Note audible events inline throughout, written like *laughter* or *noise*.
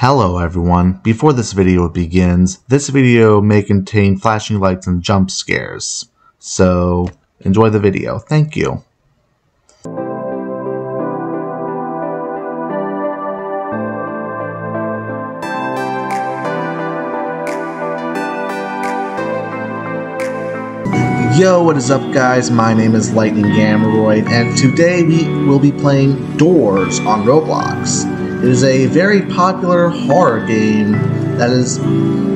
Hello everyone, before this video begins, this video may contain flashing lights and jump scares. So, enjoy the video. Thank you. Yo, what is up guys? My name is Lightning Gameroid, and today we will be playing Doors on Roblox. It is a very popular horror game that is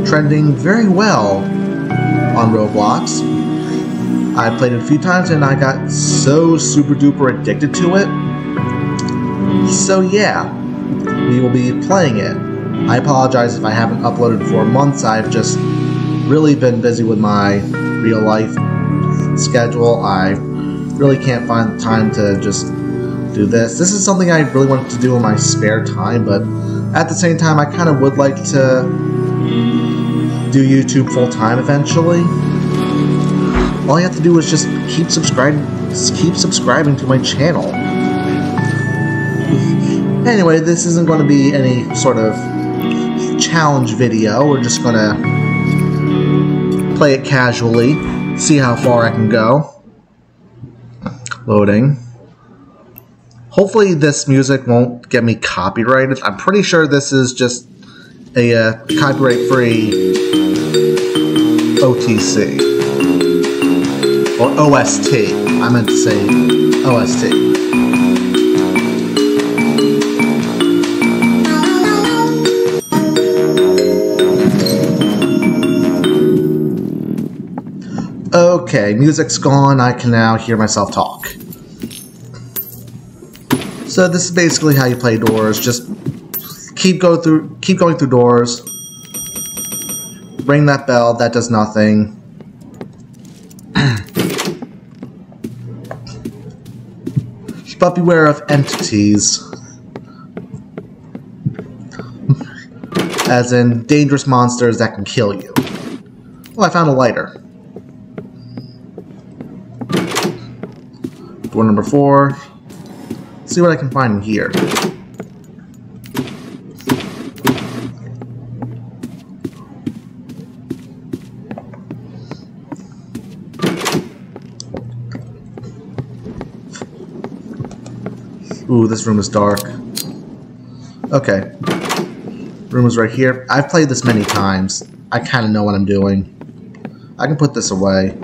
trending very well on Roblox. I played it a few times and I got so super duper addicted to it. So yeah, we will be playing it. I apologize if I haven't uploaded for months. I've just really been busy with my real life schedule. I really can't find time to just do this. This is something I really want to do in my spare time, but at the same time, I kind of would like to do YouTube full time eventually. All you have to do is just keep subscribing, keep subscribing to my channel. Anyway, this isn't going to be any sort of challenge video. We're just going to play it casually see how far I can go. Loading. Hopefully this music won't get me copyrighted. I'm pretty sure this is just a uh, copyright-free OTC. Or OST. I meant to say OST. Okay, music's gone. I can now hear myself talk. So this is basically how you play doors. Just keep go through, keep going through doors. Ring that bell. That does nothing. *clears throat* but beware of entities. *laughs* As in dangerous monsters that can kill you. Well, I found a lighter. Door number four. See what I can find in here. Ooh, this room is dark. Okay. Room is right here. I've played this many times. I kind of know what I'm doing. I can put this away.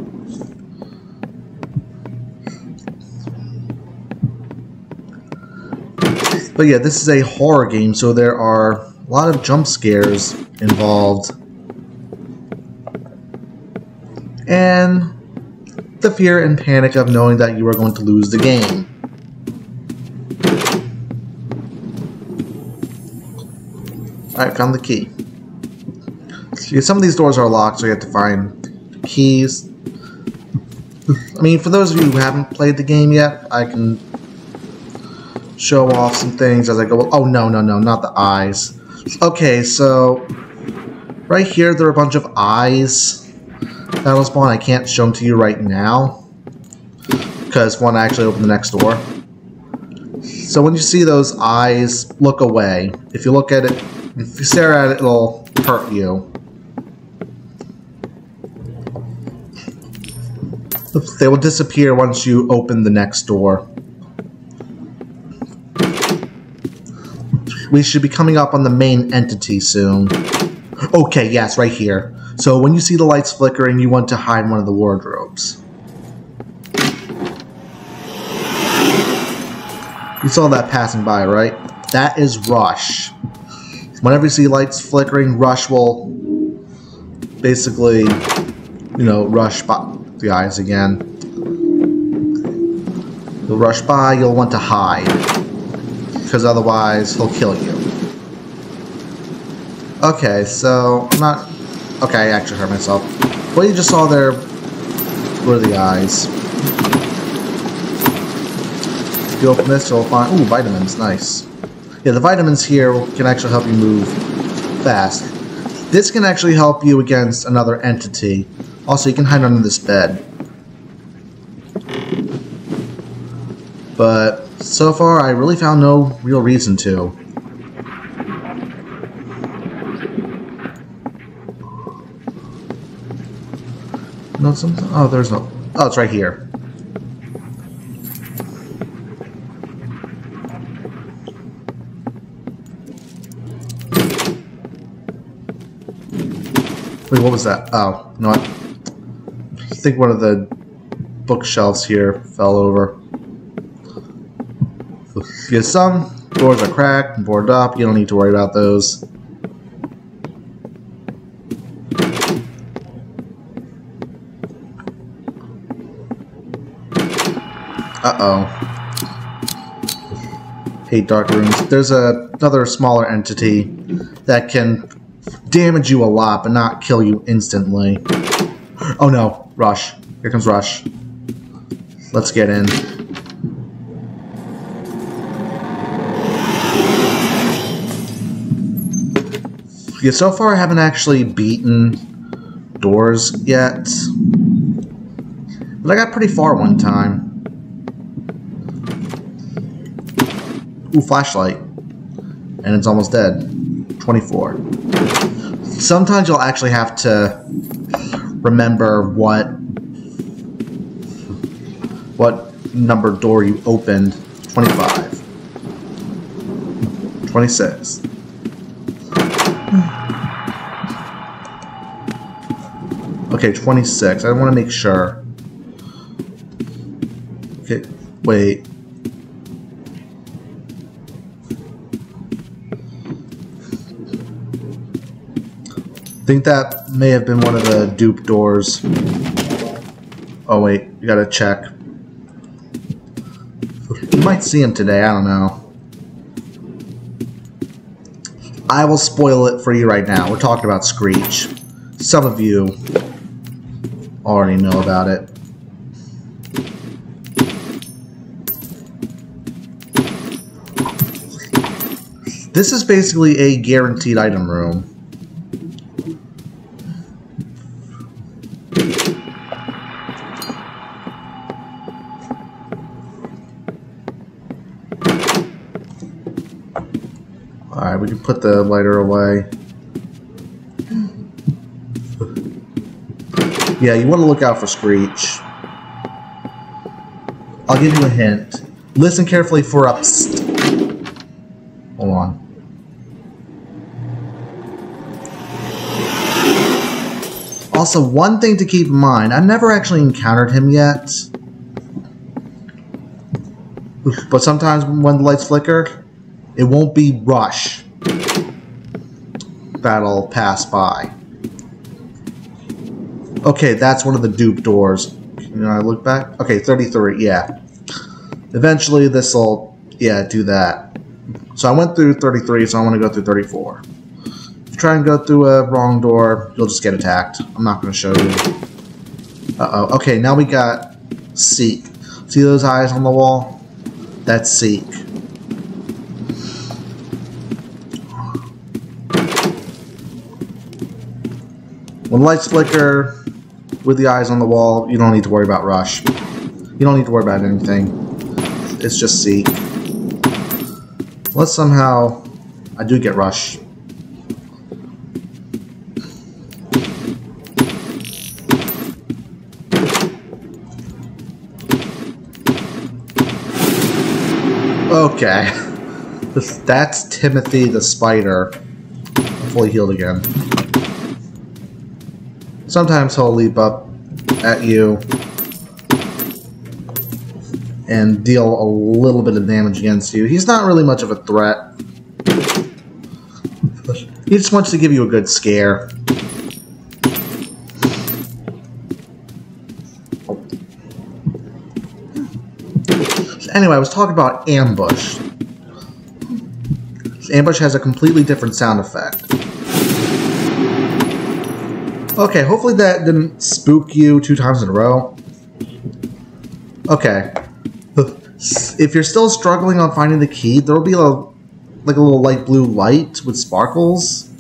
But yeah, this is a horror game, so there are a lot of jump scares involved. And the fear and panic of knowing that you are going to lose the game. Alright, found the key. Some of these doors are locked, so you have to find keys. *laughs* I mean, for those of you who haven't played the game yet, I can show off some things as I go. Oh, no, no, no, not the eyes. Okay, so right here there are a bunch of eyes that'll spawn. I can't show them to you right now because one actually opened the next door. So when you see those eyes, look away. If you look at it, if you stare at it, it'll hurt you. They will disappear once you open the next door. We should be coming up on the main entity soon. Okay, yes, right here. So when you see the lights flickering, you want to hide one of the wardrobes. You saw that passing by, right? That is Rush. Whenever you see lights flickering, Rush will basically, you know, rush by the eyes again. You'll rush by, you'll want to hide because otherwise he'll kill you. Okay, so I'm not... Okay, I actually hurt myself. What you just saw there were the eyes. If you open this, you'll find... Ooh, vitamins. Nice. Yeah, the vitamins here can actually help you move fast. This can actually help you against another entity. Also, you can hide under this bed. But so far, I really found no real reason to. Not something. Oh, there's no. Oh, it's right here. Wait, what was that? Oh, no. I think one of the bookshelves here fell over. Yeah, some doors are cracked and boarded up. You don't need to worry about those. Uh-oh. Hate dark rooms. There's a, another smaller entity that can damage you a lot, but not kill you instantly. Oh no, Rush. Here comes Rush. Let's get in. So far I haven't actually beaten doors yet. But I got pretty far one time. Ooh, flashlight. And it's almost dead. 24. Sometimes you'll actually have to remember what what number door you opened. 25. 26. Okay, 26. I want to make sure. Okay, wait. I think that may have been one of the dupe doors. Oh wait, you gotta check. You might see him today, I don't know. I will spoil it for you right now. We're talking about Screech. Some of you already know about it. This is basically a guaranteed item room. Alright, we can put the lighter away. Yeah, you want to look out for Screech. I'll give you a hint. Listen carefully for ups. Hold on. Also, one thing to keep in mind, I've never actually encountered him yet. But sometimes when the lights flicker, it won't be rush. That'll pass by. Okay, that's one of the dupe doors. Can I look back? Okay, 33, yeah. Eventually this'll, yeah, do that. So I went through 33, so I want to go through 34. If you try and go through a wrong door, you'll just get attacked. I'm not going to show you. Uh-oh. Okay, now we got Seek. See those eyes on the wall? That's Seek. When lights flicker with the eyes on the wall, you don't need to worry about rush. You don't need to worry about anything. It's just seek. Unless somehow I do get rush. Okay. *laughs* That's Timothy the Spider. Fully healed again. Sometimes he'll leap up at you and deal a little bit of damage against you. He's not really much of a threat. He just wants to give you a good scare. anyway, I was talking about Ambush. Ambush has a completely different sound effect. Okay, hopefully that didn't spook you two times in a row. Okay. *laughs* If you're still struggling on finding the key, there'll be a like a little light blue light with sparkles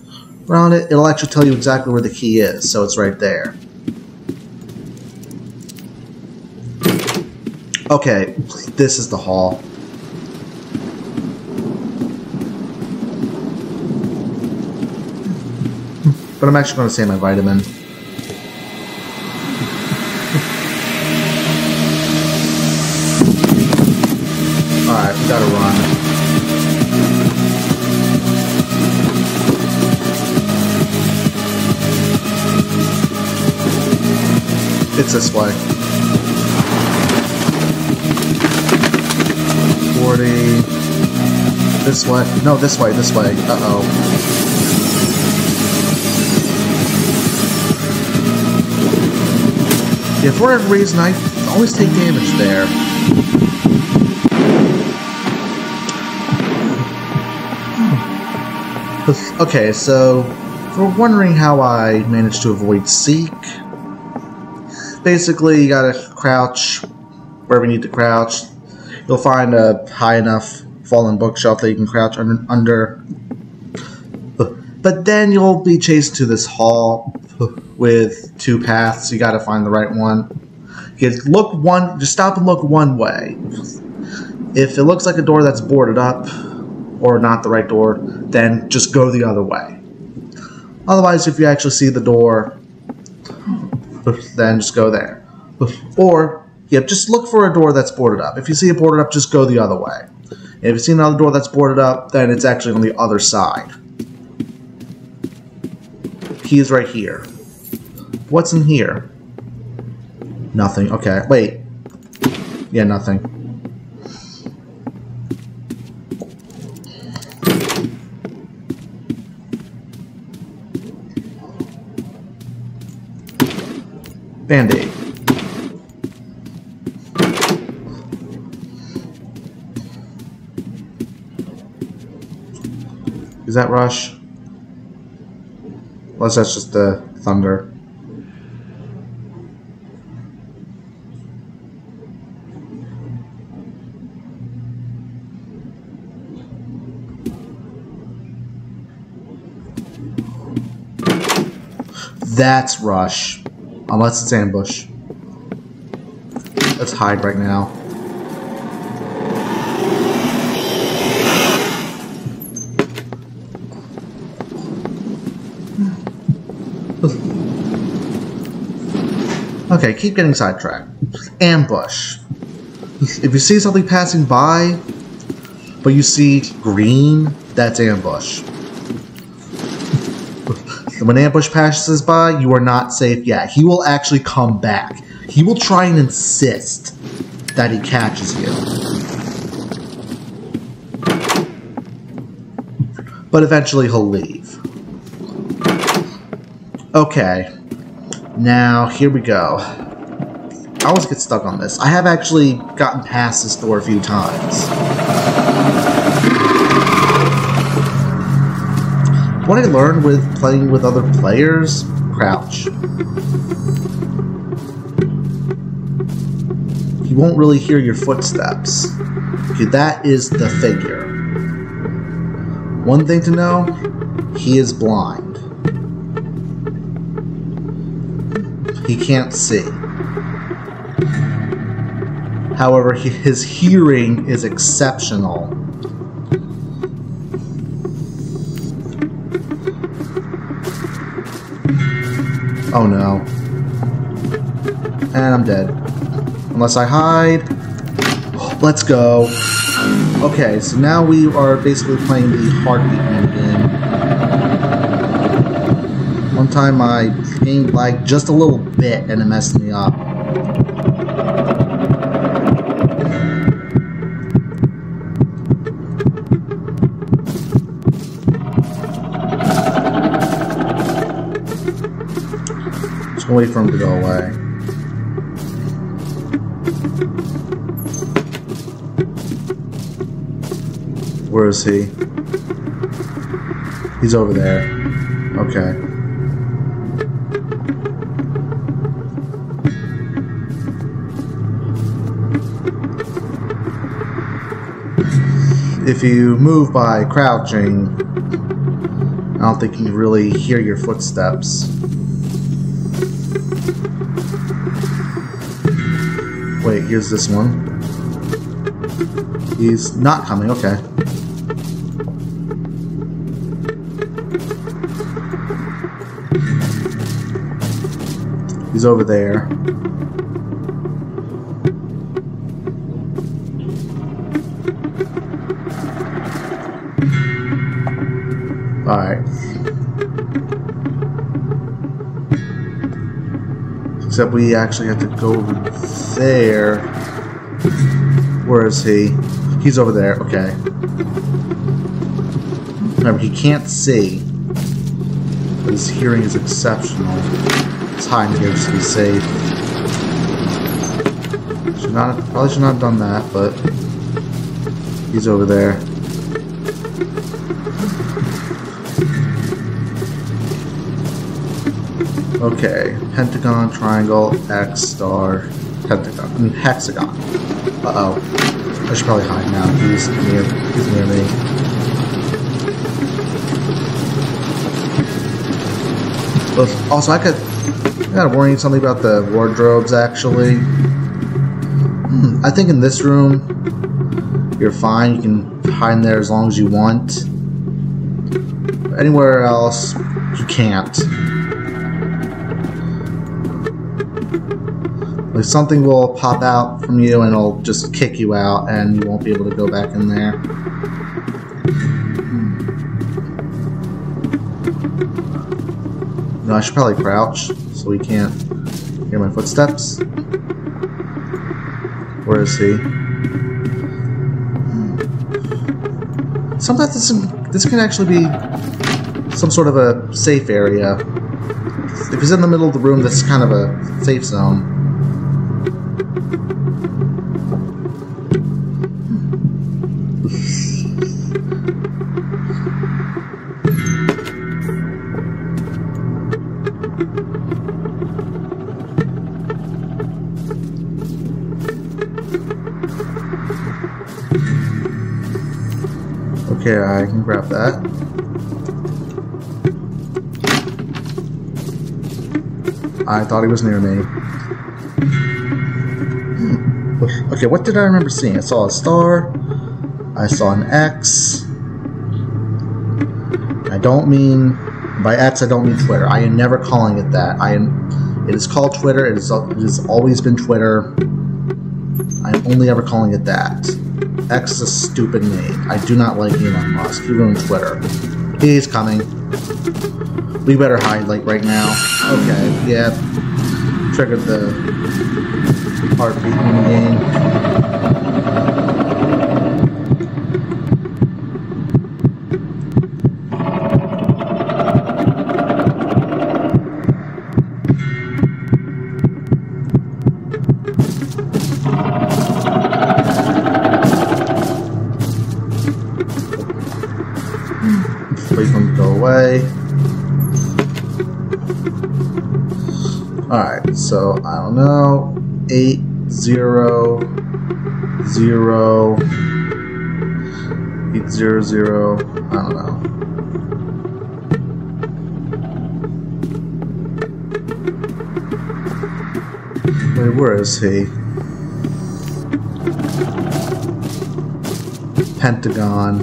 around it. It'll actually tell you exactly where the key is, so it's right there. Okay, this is the hall. But I'm actually going to say my vitamin. *laughs* Alright, gotta run. It's this way. 40. This way. No, this way, this way. Uh-oh. Yeah, for whatever reason, I always take damage there. Hmm. Okay, so if you're wondering how I managed to avoid Seek, basically you gotta crouch wherever you need to crouch. You'll find a high enough fallen bookshelf that you can crouch under. But then you'll be chased to this hall with two paths. You gotta find the right one. You look one, just stop and look one way. If it looks like a door that's boarded up, or not the right door, then just go the other way. Otherwise, if you actually see the door, then just go there. Or, yeah, just look for a door that's boarded up. If you see it boarded up, just go the other way. If you see another door that's boarded up, then it's actually on the other side. Key is right here. What's in here? Nothing. Okay, wait. Yeah, nothing. Band-Aid. Is that Rush? Unless that's just the thunder. That's Rush. Unless it's ambush. Let's hide right now. Okay, keep getting sidetracked. Ambush. If you see something passing by, but you see green, that's ambush. When ambush passes by, you are not safe yet. He will actually come back. He will try and insist that he catches you. But eventually he'll leave. Okay. Now, here we go. I always get stuck on this. I have actually gotten past this door a few times. What I learned with playing with other players, crouch. You won't really hear your footsteps. Okay, that is the figure. One thing to know, he is blind. He can't see. However, his hearing is exceptional Oh no. And I'm dead. Unless I hide. *gasps* Let's go. Okay, so now we are basically playing the heartbeat game. One time my lagged just a little bit and it messed me up. wait for him to go away. Where is he? He's over there. Okay. If you move by crouching, I don't think you really hear your footsteps. Wait, here's this one. He's not coming, okay. He's over there. Except we actually have to go over there. Where is he? He's over there. Okay. Remember, he can't see. But his hearing is exceptional. Here just to be safe. Should not probably should not have done that, but he's over there. Okay, pentagon, triangle, X, star, pentagon, hexagon. Uh oh, I should probably hide now. He's near, he's near me. Also, I could, I gotta warn you something about the wardrobes. Actually, hmm, I think in this room, you're fine. You can hide in there as long as you want. Anywhere else, you can't. Like something will pop out from you and it'll just kick you out and you won't be able to go back in there. Hmm. No, I should probably crouch so we can't hear my footsteps. Where is he? Hmm. Sometimes this, this can actually be some sort of a safe area. If he's in the middle of the room, that's kind of a safe zone. Okay, I can grab that. I thought he was near me. Hmm. Okay, what did I remember seeing? I saw a star. I saw an X. I don't mean by X. I don't mean Twitter. I am never calling it that. I am. It is called Twitter. It, is, it has always been Twitter. I am only ever calling it that. X is a stupid name. I do not like Elon Musk. He ruined Twitter. He's coming. We better hide, like, right now. Okay, yeah. Triggered the heartbeat in the game. Eight zero zero eight zero zero. I don't know. Wait, where is he? Pentagon.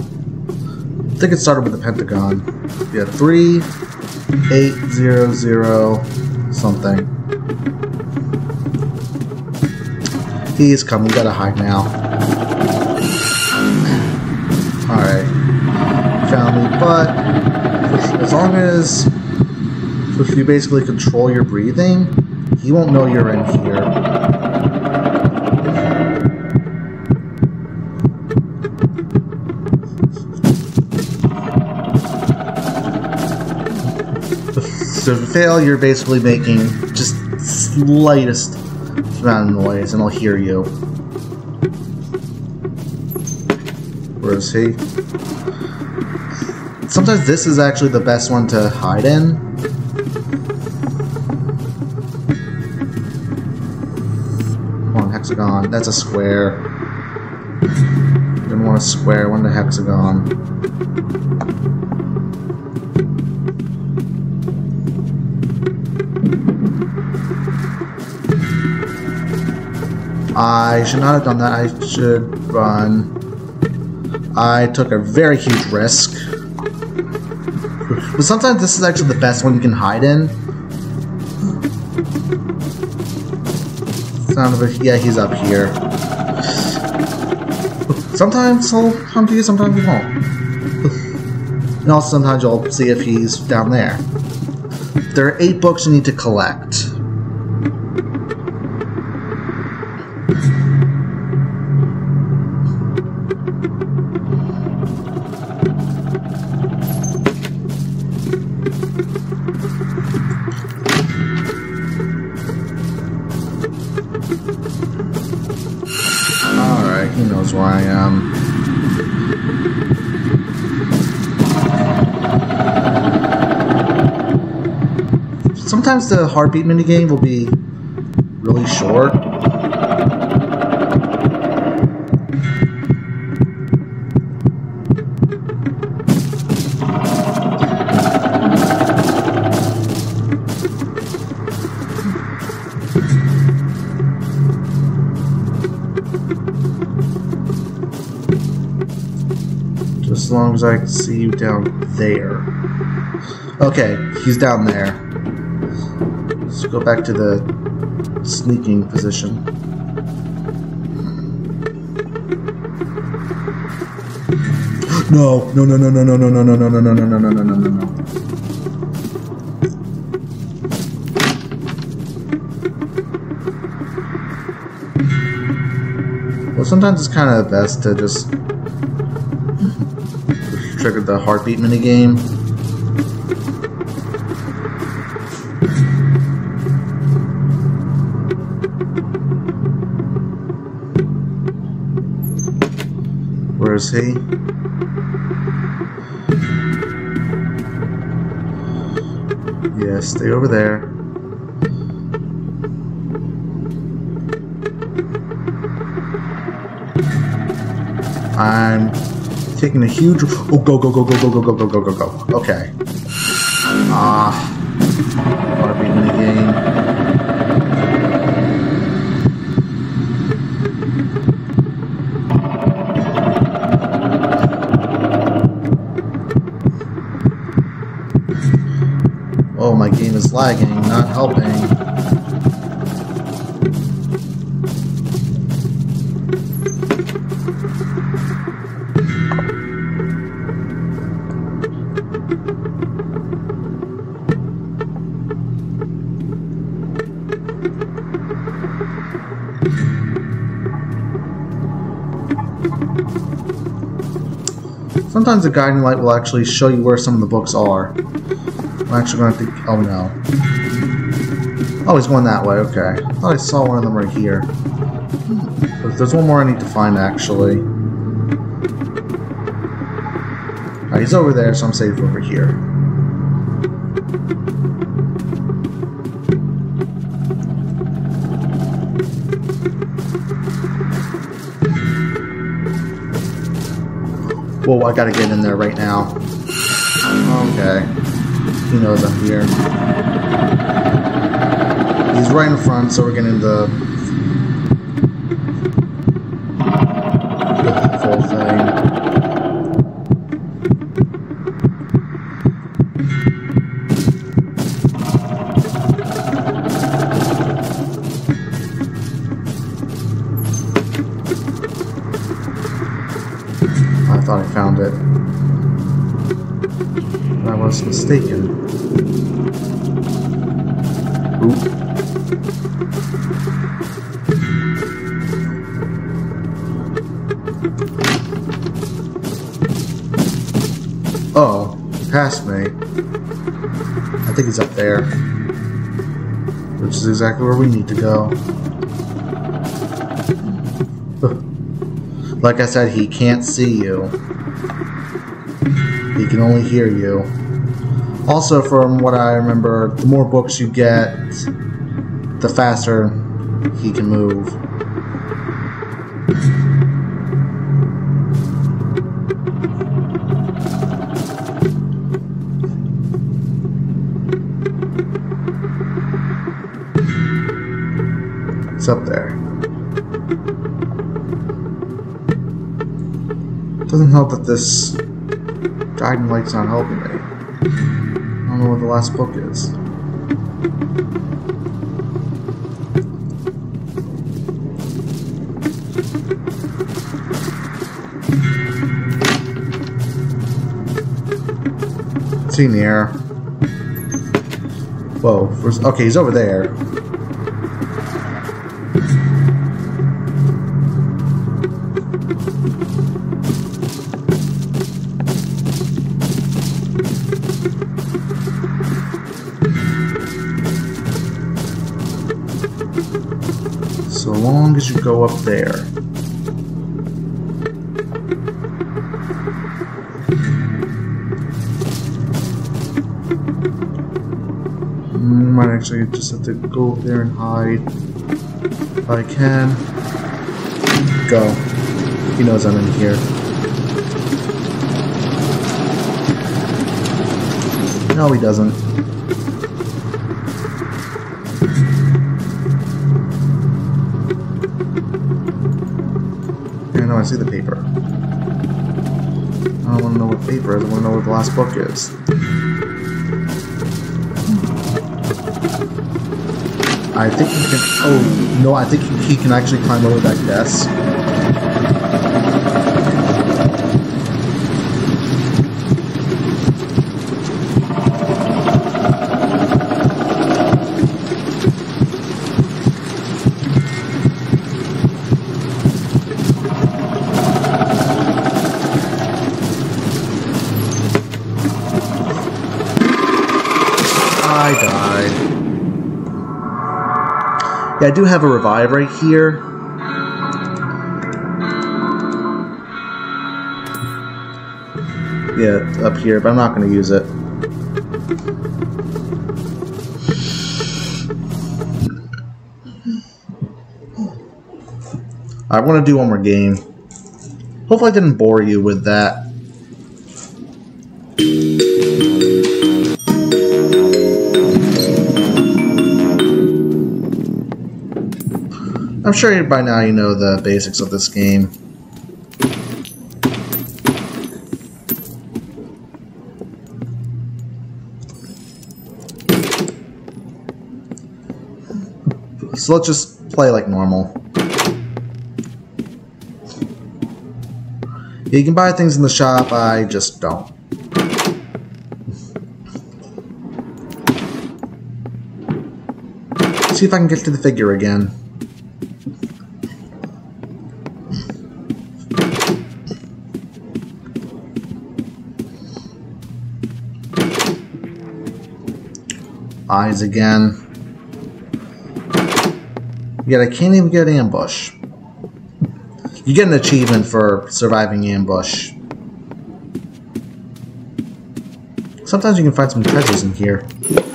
I think it started with the Pentagon. Yeah, three, eight, zero, zero, something. He's coming. We gotta hide now. Alright. Found me, but as long as if you basically control your breathing, he won't know you're in here. So you fail, you're basically making just slightest of noise, and I'll hear you. Where is he? Sometimes this is actually the best one to hide in. Come on, hexagon. That's a square. Didn't want a square, wanted a hexagon. I should not have done that. I should run. I took a very huge risk. But sometimes this is actually the best one you can hide in. Sound of it. Yeah, he's up here. Sometimes he'll come to you, sometimes he won't. And also sometimes you'll see if he's down there. There are eight books you need to collect. Sometimes the heartbeat minigame will be really short. Just as long as I can see you down there. Okay, he's down there. Let's go back to the sneaking position. No, no, no, no, no, no, no, no, no, no, no, no, no, no, no, no, no, no. Well, sometimes it's kind of best to just trigger the heartbeat minigame. Where is? Yeah, stay over there. I'm taking a huge. Oh, go, go, go, go, go, go, go, go, go, go, go. Okay. Lagging, not helping. Sometimes the guiding light will actually show you where some of the books are. I'm actually going to think. Oh no. Oh, he's going that way. Okay. I thought I saw one of them right here. There's one more I need to find actually. Alright, he's over there, so I'm safe over here. Whoa, I gotta get in there right now. Okay. He knows I'm here. He's right in front, so we're getting the, the full thing. I thought I found it. I was mistaken. There. Which is exactly where we need to go. Like I said, he can't see you. He can only hear you. Also, from what I remember, the more books you get, the faster he can move. It's up there. Doesn't help that this guiding light's not helping me. I don't know what the last book is. He in the air? Whoa. Okay, he's over there. Go up there. Hmm. might actually just have to go there and hide. If I can. Go. He knows I'm in here. No, he doesn't. No, I see the paper. I don't want to know what paper is. I want to know what the last book is. I think he can. Oh no! I think he can actually climb over that desk. I died. Yeah, I do have a revive right here. Yeah, up here, but I'm not going to use it. I want to do one more game. Hopefully I didn't bore you with that. I'm sure by now you know the basics of this game. So let's just play like normal. You can buy things in the shop, I just don't. See if I can get to the figure again. Again. Yet I can't even get ambush. You get an achievement for surviving ambush. Sometimes you can find some treasures in here. *laughs*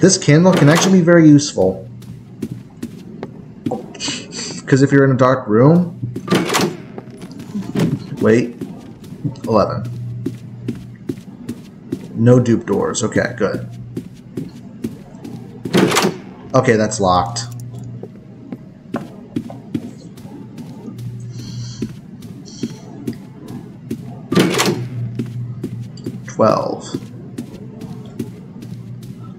This candle can actually be very useful. Because if you're in a dark room... Wait. 11. No dupe doors. Okay, good. Okay, that's locked. Twelve.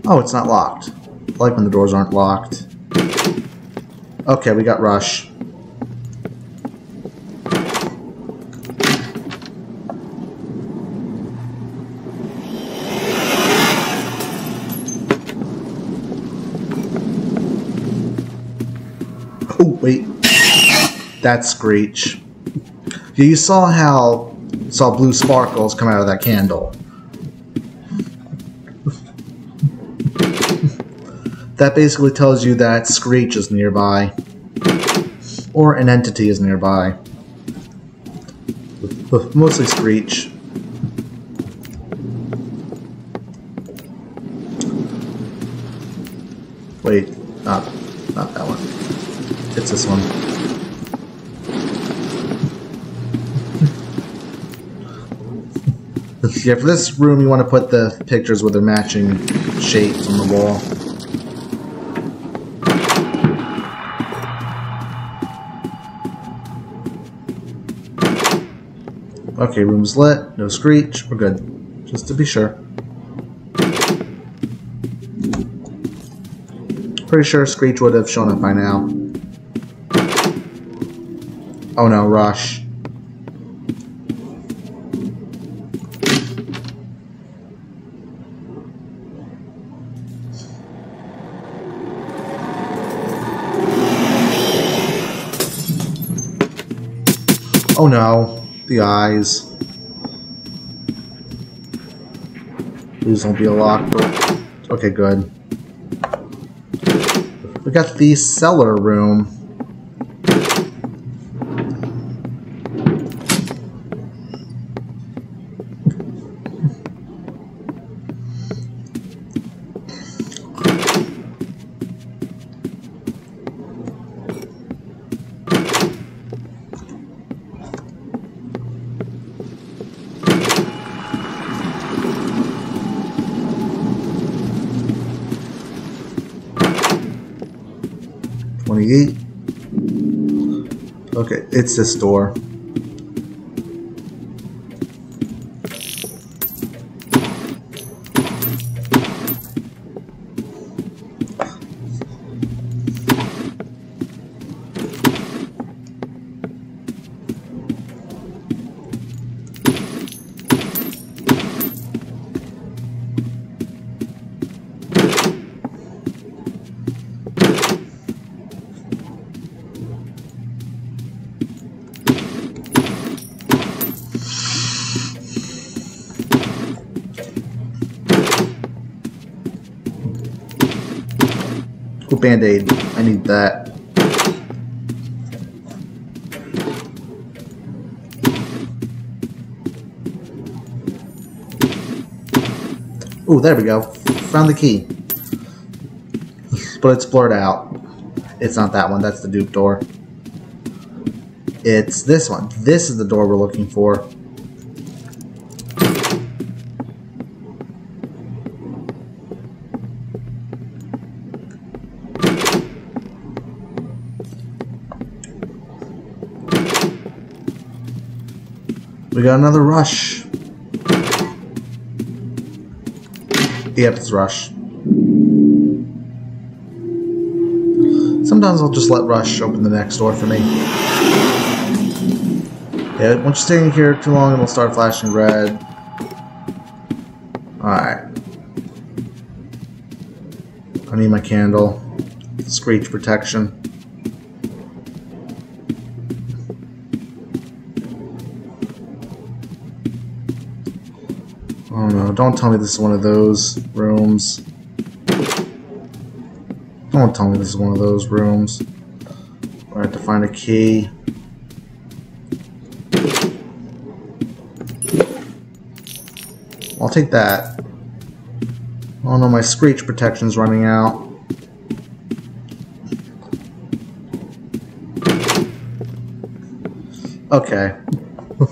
Oh, it's not locked. I like when the doors aren't locked. Okay, we got rush. Oh, wait. That's Screech. You saw how saw blue sparkles come out of that candle. That basically tells you that Screech is nearby. Or an entity is nearby. Mostly Screech. Wait, not, not that one. It's this one. *laughs* yeah, for this room you want to put the pictures with their matching shapes on the wall. Okay, room's lit, no screech, we're good. Just to be sure. Pretty sure Screech would have shown up by now. Oh no, Rush. Oh no, the eyes. These won't be a lock. Okay, good. We got the cellar room. It's this door. Band-aid. I need that. Oh, there we go. Found the key. But it's blurred out. It's not that one, that's the dupe door. It's this one. This is the door we're looking for. We got another rush. Yep, it's rush. Sometimes I'll just let Rush open the next door for me. Yeah, once you stay in here too long, it'll start flashing red. Alright. I need my candle. Screech protection. Don't tell me this is one of those rooms. Don't tell me this is one of those rooms. I have to find a key. I'll take that. Oh no, my screech protection's running out. Okay. *laughs*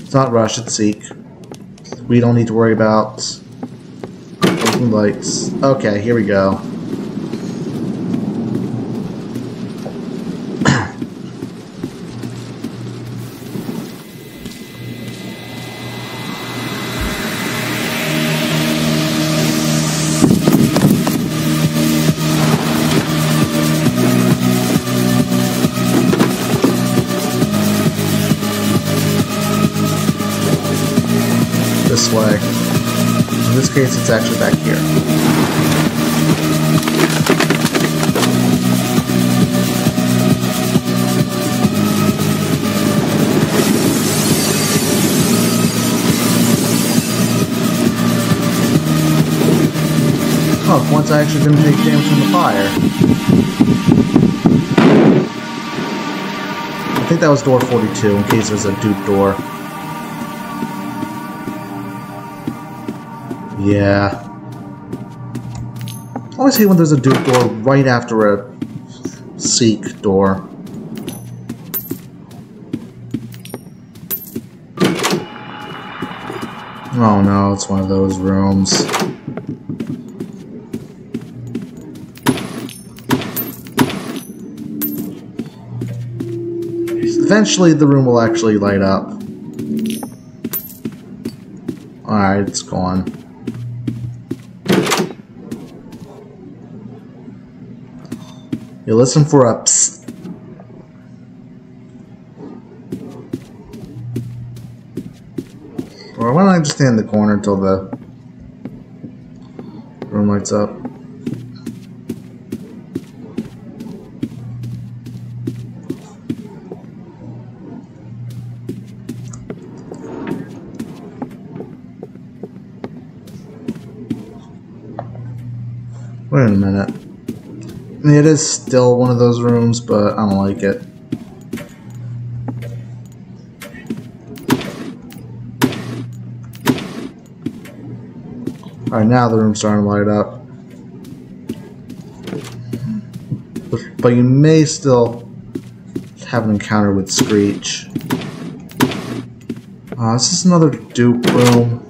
it's not rush, it's seek. We don't need to worry about lights. Okay, here we go. Case, it's actually back here. Oh, once I actually didn't take damage from the fire. I think that was door 42 in case there's a dupe door. Yeah. I always hate when there's a dupe door right after a seek door. Oh no, it's one of those rooms. Eventually the room will actually light up. Alright, it's gone. You listen for a psst. Or why don't I just stand in the corner until the room lights up? Wait a minute. It is still one of those rooms, but I don't like it. Alright, now the room's starting to light up. But, you may still have an encounter with Screech. Uh, this is another dupe room?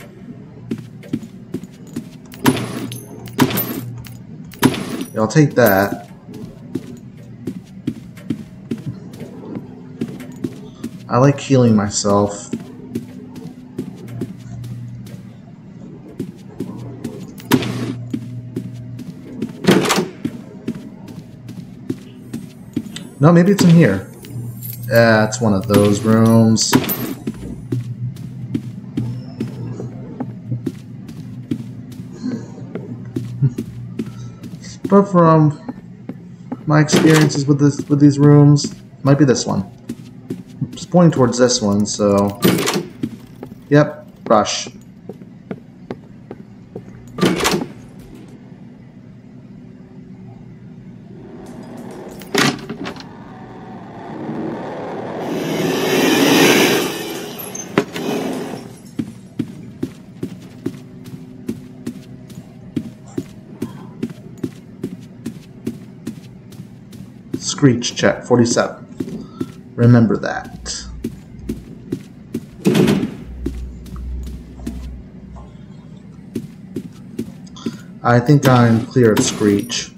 Yeah, I'll take that. I like healing myself. No, maybe it's in here. It's one of those rooms. *laughs* but from my experiences with this with these rooms, might be this one. Pointing towards this one, so yep, rush. Screech check 47. Remember that. I think I'm clear of Screech.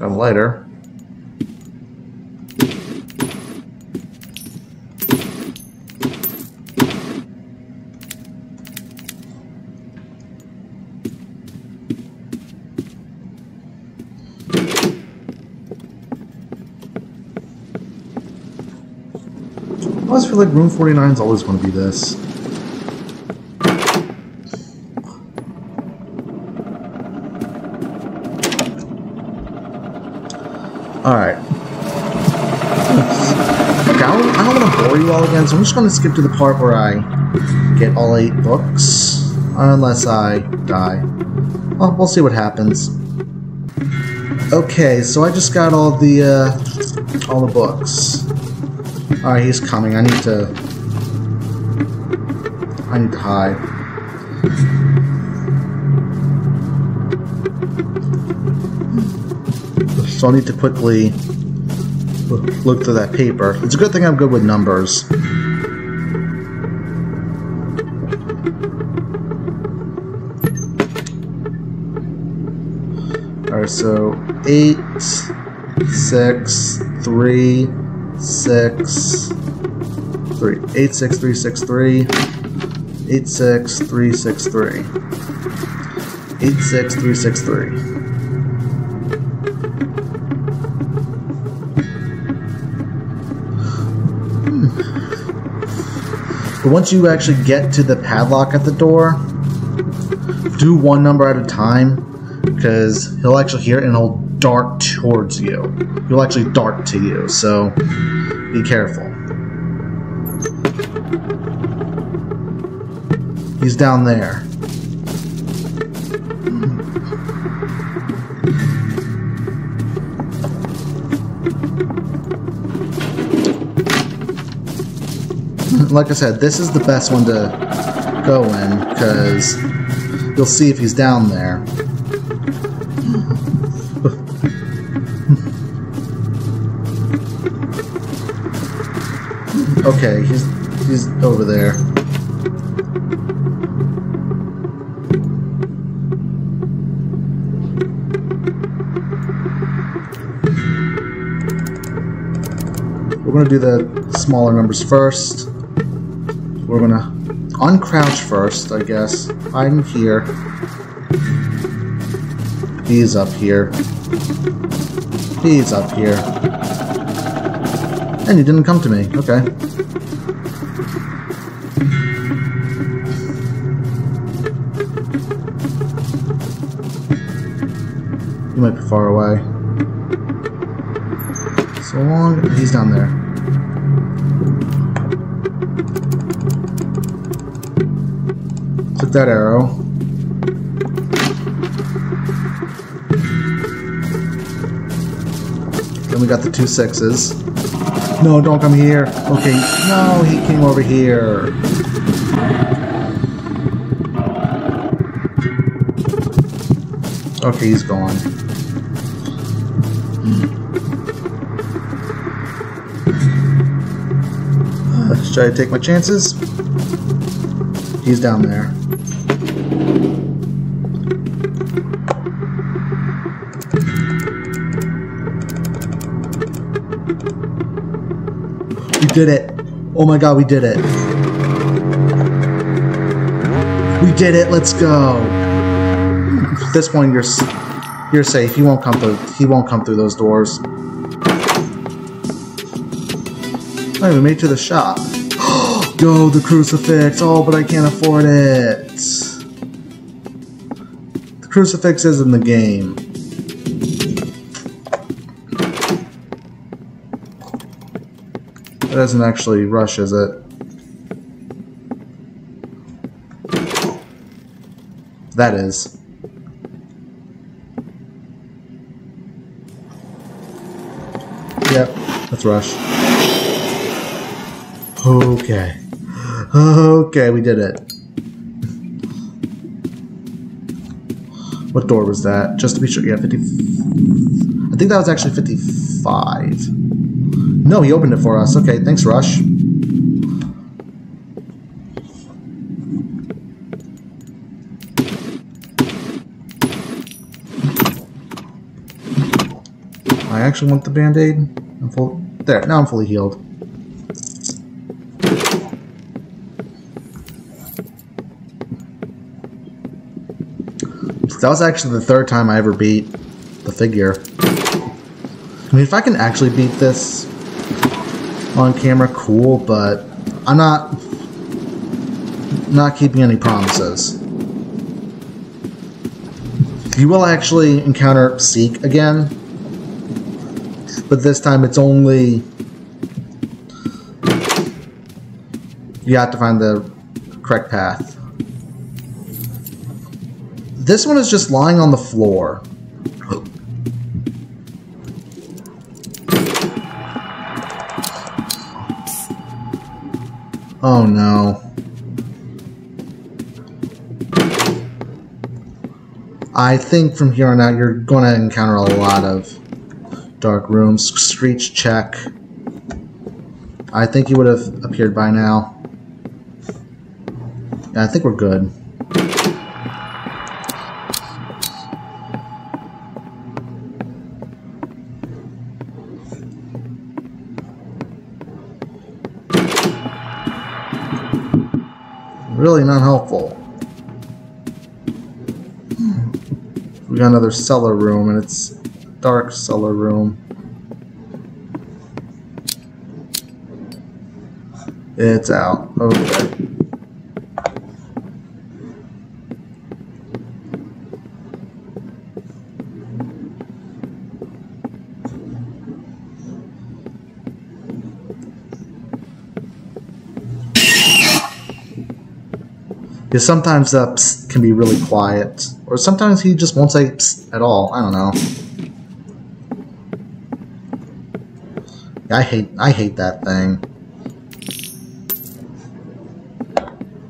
A lighter. I always feel like Room 49 is always going to be this. Alright. Okay, I don't, I don't want so I'm just going to skip to the part where I get all eight books. Unless I die. Well, we'll see what happens. Okay, so I just got all the, uh, all the books. Alright, he's coming. I need to... I need to hide. So I need to quickly look through that paper. It's a good thing I'm good with numbers. So 8, 6, 3, six three eight six three six three eight six three six three eight six three six three. Hmm. But once you actually get to the padlock at the door, do one number at a time because he'll actually hear it and he'll dart towards you. He'll actually dart to you, so be careful. He's down there. *laughs* like I said, this is the best one to go in because you'll see if he's down there. Okay, he's he's over there. We're gonna do the smaller numbers first. We're gonna uncrouch first, I guess. I'm here. He's up here. He's up here. And you didn't come to me. Okay. He might be far away. So long. He's down there. Click that arrow. Then we got the two sixes. No, don't come here. Okay. No, he came over here. Okay, he's gone. Uh, should I take my chances? He's down there. Did it. Oh my god, we did it. We did it. Let's go. At this point, you're you're safe. He won't come through. He won't come through those doors. Oh, we made to the shop. *gasps* Go the crucifix. Oh, but I can't afford it. The crucifix is in the game. Doesn't actually rush, is it? That is. Yep, let's rush. Okay. Okay, we did it. What door was that? Just to be sure. Yeah, 50. I think that was actually 55. No, he opened it for us. Okay, thanks, Rush. I actually want the band-aid. I'm full. There, now I'm fully healed. That was actually the third time I ever beat the figure. I mean, if I can actually beat this on camera, cool, but I'm not not keeping any promises. You will actually encounter Seek again, but this time it's only you have to find the correct path. This one is just lying on the floor. Oh no. I think from here on out you're going to encounter a lot of dark rooms. Screech check. I think he would have appeared by now. I think we're good. Really not helpful. Hmm. We got another cellar room, and it's dark cellar room. It's out. Okay. Because sometimes that psst can be really quiet, or sometimes he just won't say psst at all. I don't know. I hate I hate that thing.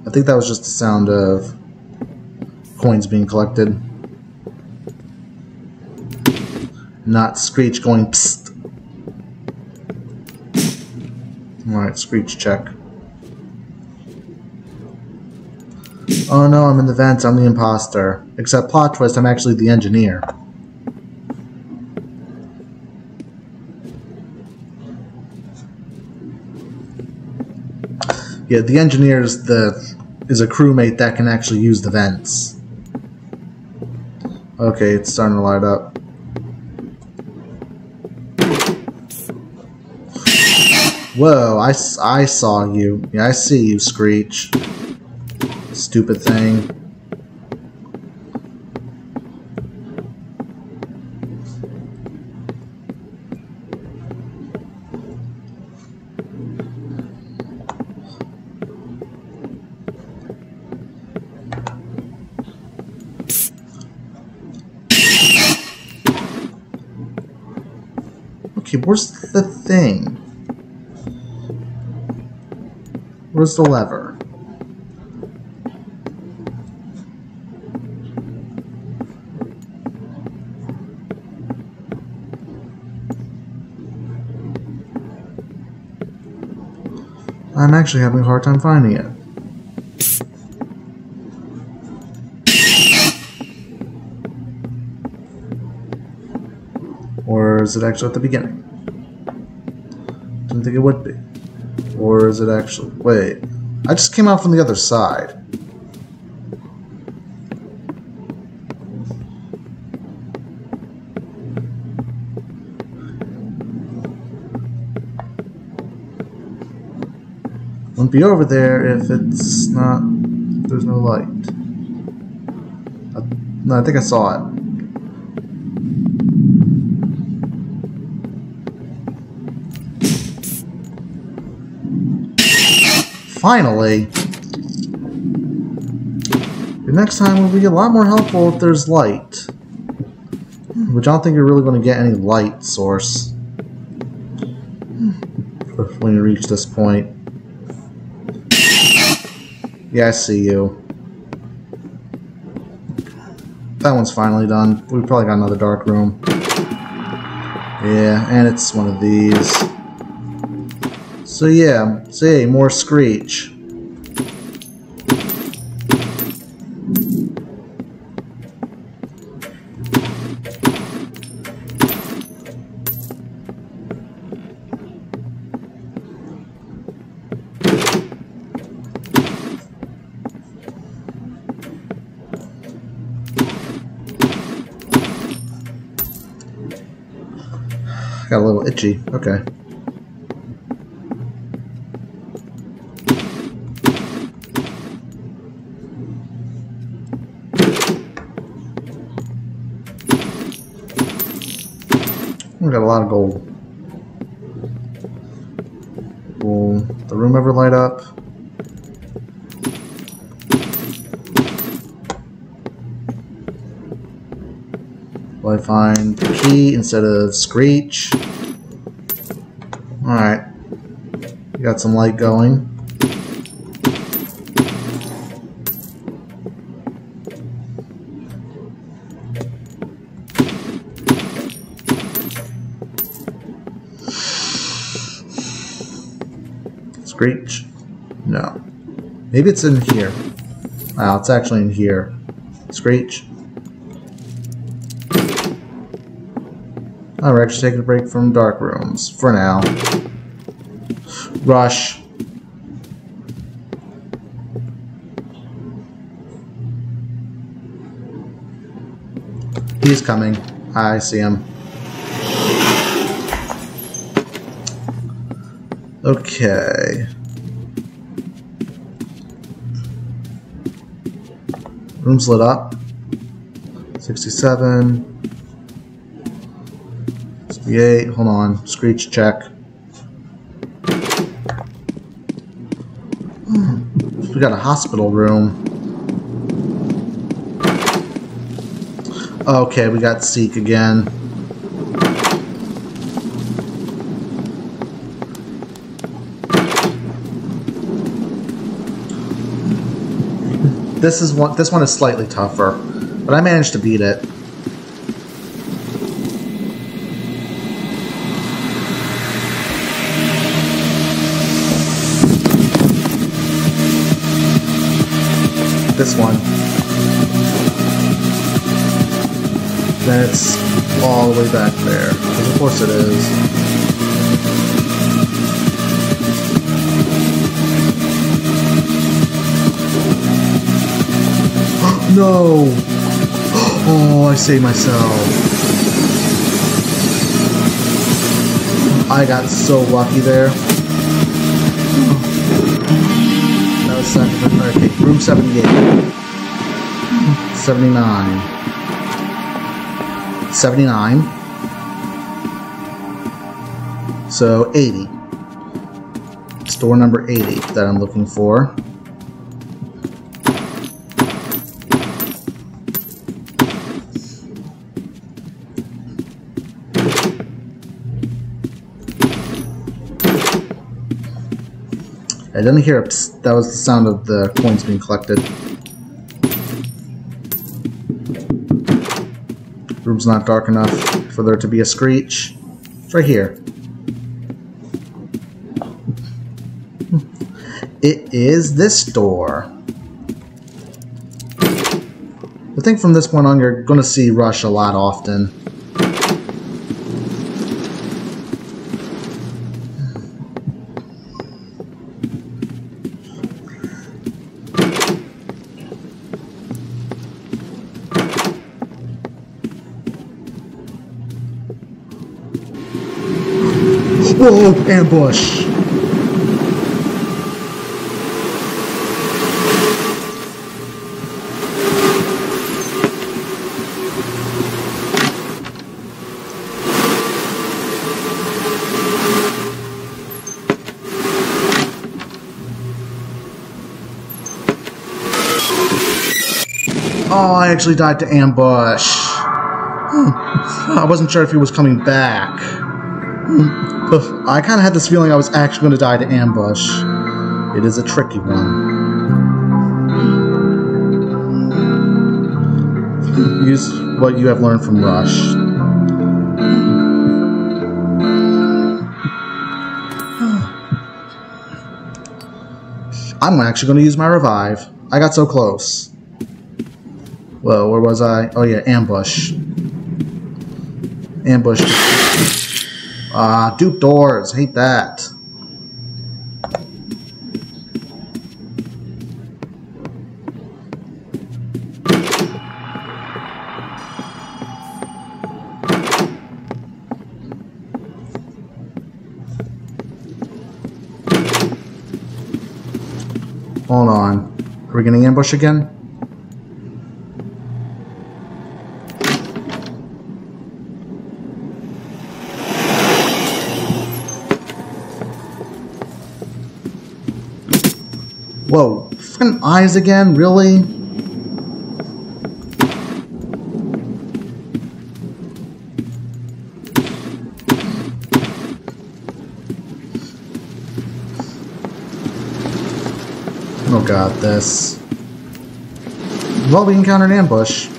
I think that was just the sound of coins being collected. Not Screech going psst. Alright, Screech check. Oh no, I'm in the vents, I'm the imposter. Except plot twist, I'm actually the engineer. Yeah, the engineer is the is a crewmate that can actually use the vents. Okay, it's starting to light up. Whoa, I, I saw you. Yeah, I see you, Screech stupid thing. Okay, where's the thing? Where's the lever? I'm actually having a hard time finding it. Or is it actually at the beginning? Didn't think it would be. Or is it actually... Wait. I just came out from the other side. Be over there if it's not... If there's no light. I, no, I think I saw it. Finally! The next time will be a lot more helpful if there's light. Which I don't think you're really going to get any light source. Hmm. When you reach this point. Yeah, I see you. That one's finally done. We probably got another dark room. Yeah, and it's one of these. So yeah, say more Screech. Okay. We got a lot of gold. Will the room ever light up? Will I find the key instead of Screech? Alright. Got some light going. Screech? No. Maybe it's in here. Wow, it's actually in here. Screech? Oh, we're actually taking a break from dark rooms. For now. Rush. He's coming. I see him. Okay. Room's lit up. 67. 68. Hold on. Screech check. Hmm. We got a hospital room. Okay, we got Seek again. This is one. This one is slightly tougher, but I managed to beat it. This one. Then it's all the way back there. Because Of course it is. *gasps* No! *gasps* Oh, I saved myself. I got so lucky there. Second. Okay, room 78. 79. 79. So 80. Store number 80 that I'm looking for. Didn't hear. That was the sound of the coins being collected. Room's not dark enough for there to be a screech. It's right here. Hmm. It is this door. I think from this point on you're going to see Rush a lot often. Ambush! Oh, I actually died to ambush. Hmm. I wasn't sure if he was coming back. I kind of had this feeling I was actually going to die to ambush. It is a tricky one. *laughs* Use what you have learned from Rush. *sighs* I'm actually going to use my revive. I got so close. Well, where was I? Oh yeah, ambush. Ambush. Ah, uh, dupe doors. Hate that. Hold on. Are we getting ambush again? Eyes again? Really? Oh god, this. Well, we encountered an ambush.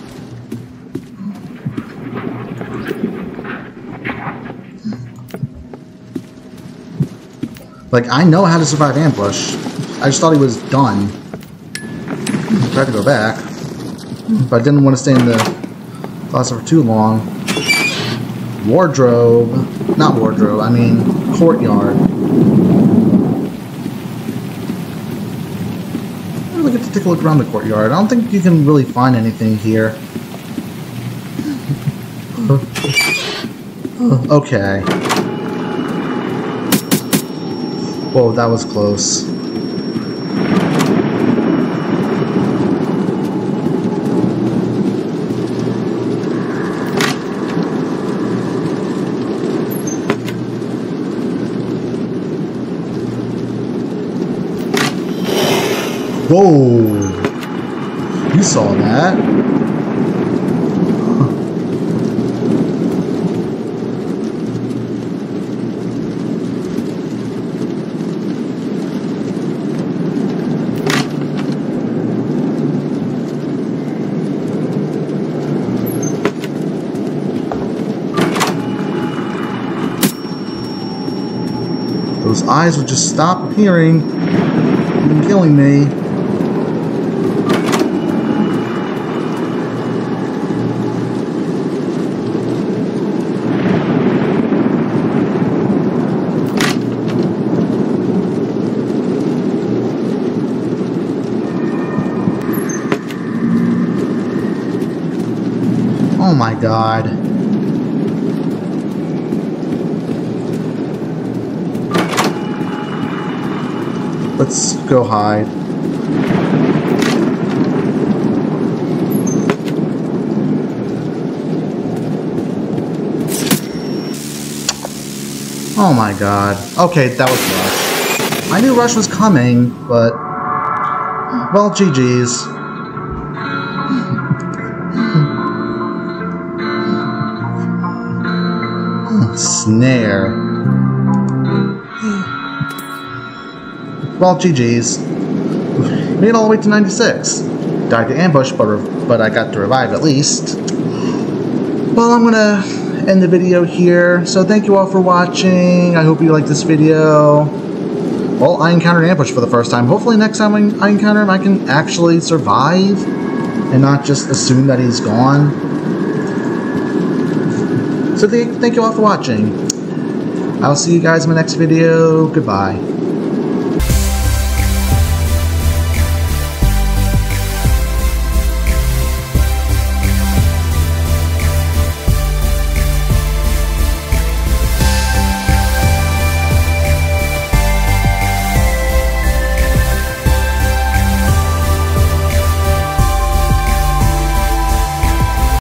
Like, I know how to survive ambush. I just thought he was done. I tried to go back. But I didn't want to stay in the closet for too long. Wardrobe. Not wardrobe, I mean courtyard. Really get to take a look around the courtyard. I don't think you can really find anything here. okay. Whoa, that was close. Whoa! You saw that. Those eyes would just stop appearing, and killing me. God. Let's go hide. Oh my god. Okay, that was Rush. I knew Rush was coming, but... Well, GG's. Snare. Well, GG's. Made all the way to 96. Died to ambush, but, but I got to revive at least. Well, I'm gonna end the video here. So thank you all for watching. I hope you liked this video. Well, I encountered ambush for the first time. Hopefully next time I encounter him, I can actually survive and not just assume that he's gone. So thank you all for watching. I'll see you guys in my next video. Goodbye.